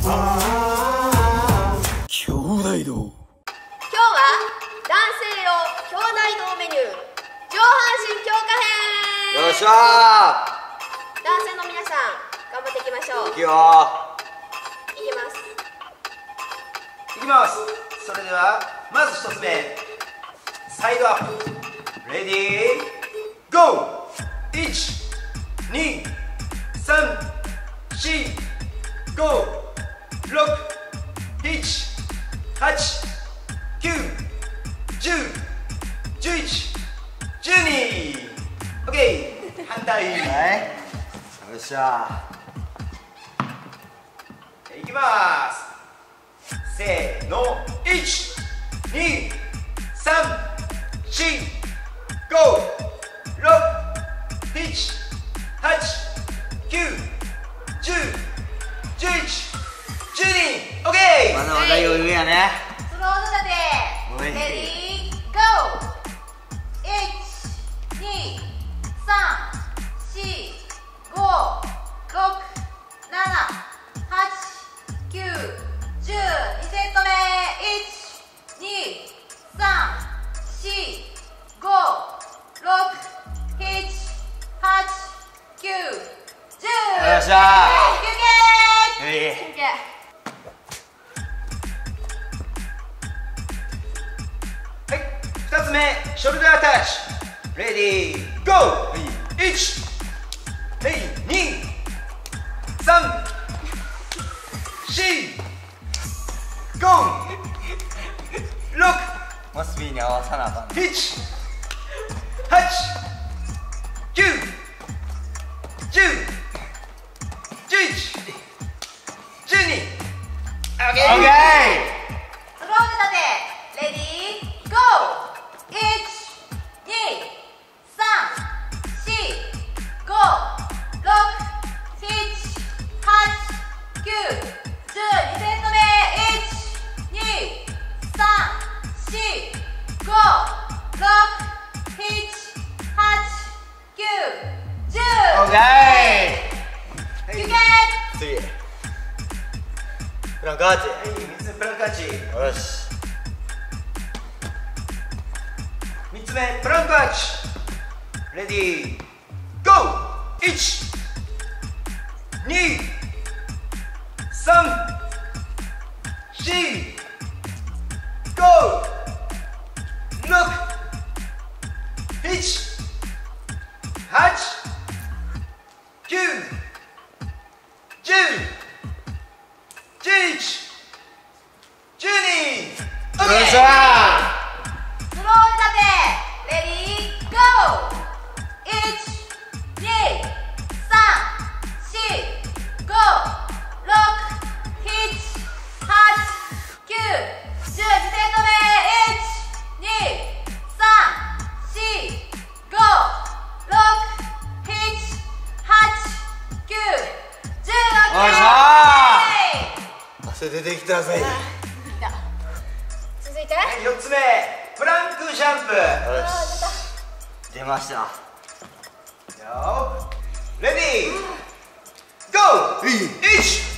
兄弟道今日は男性用兄弟道メニュー上半身強化編。よっしゃ男性の皆さん頑張っていきましょう。ーいくよいきます。いきます。それではまず一つ目。サイドアップ。レディーゴー。123456789101112オッケー反対。はい。よっしゃ。いきます。せーの123456789101112つ目、ショルダータッチ。レディー、ゴー。一、はい、二、三、四、五、六、モスビーに合わさなあかん。ね七、八、九、十、十一、十プランカーチはい3つ目プランカーチ。よし。3つ目プランカーチ。レディー!ゴー1 2よっしゃー汗出てきたぜよ続いて。はい、4つ目。プランクジャンプし出ました。よ。レディー。ゴー。1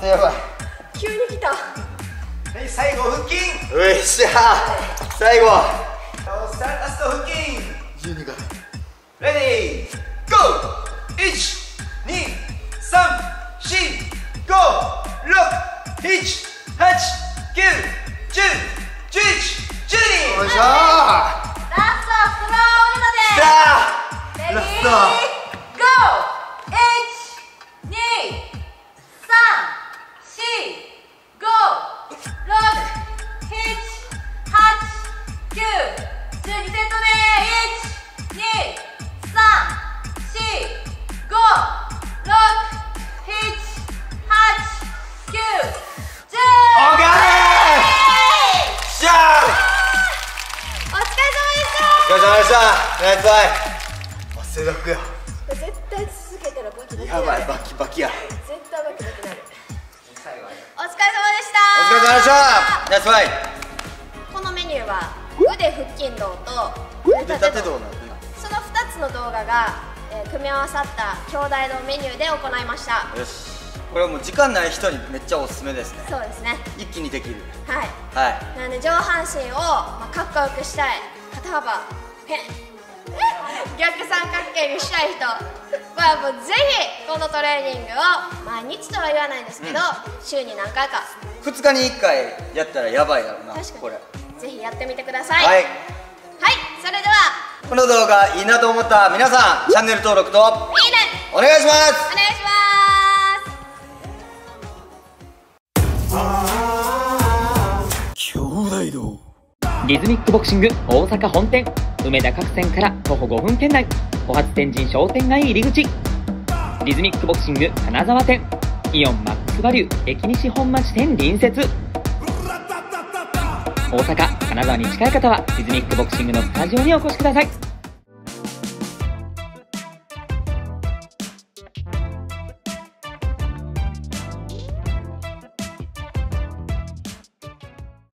やばい。急に来た。はい最後腹筋。うっしゃ最後。スターラスト腹筋。12回。レディーゴー12345678910 1 2 3ナイスワイ汗だくや絶対続けたらバキバキやばいバキバキや。絶対バキバキなる。お疲れ様でしお疲れ様でした。ナイスワイた。このメニューは腕腹筋道と腕腕立て道立て道なんだその2つの動画が、えー組み合わさった兄弟丼メニューで行いました。よし。これはもう時間ない人にめっちゃおすすめですね。そうですね。一気にできる。はい。はい。なので上半身を、まあ、かっこよくしたい。肩幅逆三角形にしたい人はもうぜひこのトレーニングを毎日とは言わないですけど、週に何回か。2日に1回やったらやばいやろな確かに。これ。ぜひやってみてください。はい。はいそれでは。この動画いいなと思った皆さんチャンネル登録と。いいね。お願いします。お願いします。兄弟道リズミックボクシング大阪本店梅田各線から徒歩5分圏内小発天神商店街入り口。リズミックボクシング金沢店イオンマックスバリュー駅西本町店隣接。大阪金沢に近い方はリズミックボクシングのスタジオにお越しください。